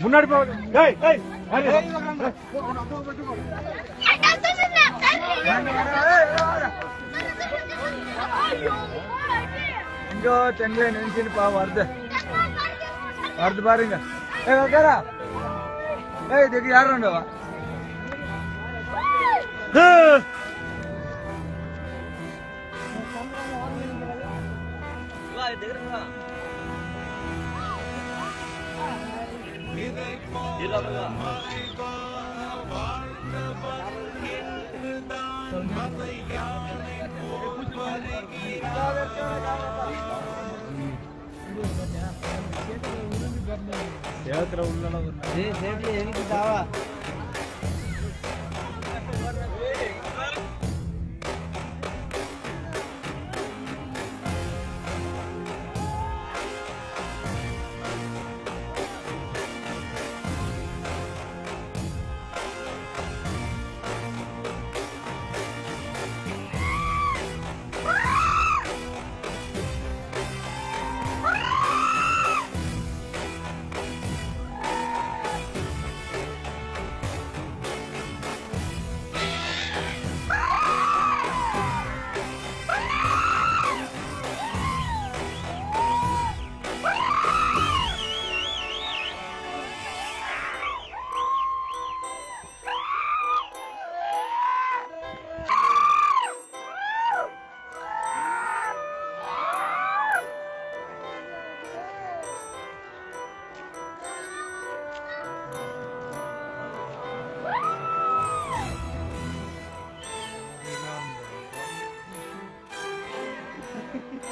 முன்னாடி போ டேய் டேய் எங்கோ செங்கலை நினைச்சுப்பா வருது. வருது பாருங்க. ஏ ஓகேடா ஏய் இதுக்கு யாரும் Ya, kalau ulang lagi. Si, si, si, ini kita awal. over.